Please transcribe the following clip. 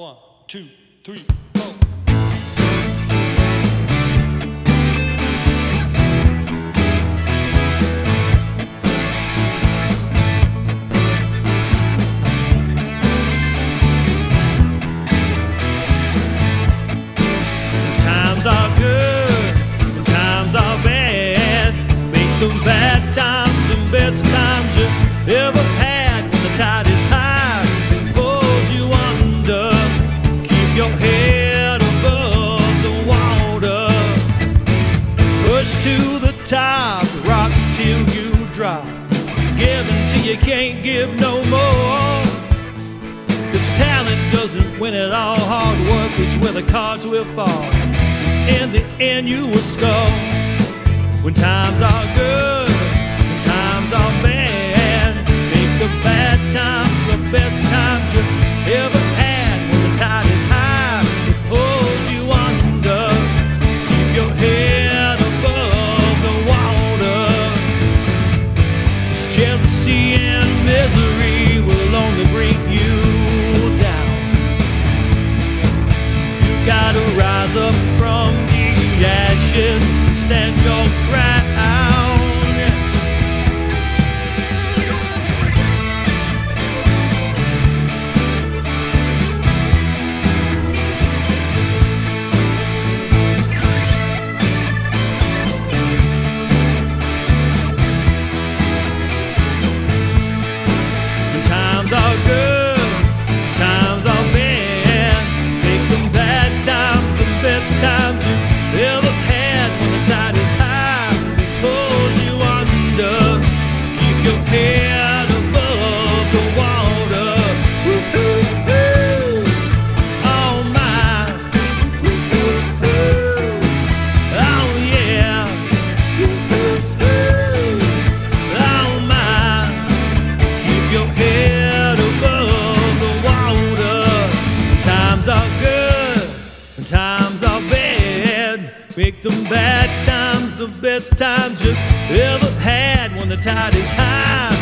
One, two, three. till you drop, giving till you can't give no more. This talent doesn't win at all. Hard work is where the cards will fall. It's in the end you will score when times are good. stand your ground. times are bad. Make them bad times the best times you ever had when the tide is high.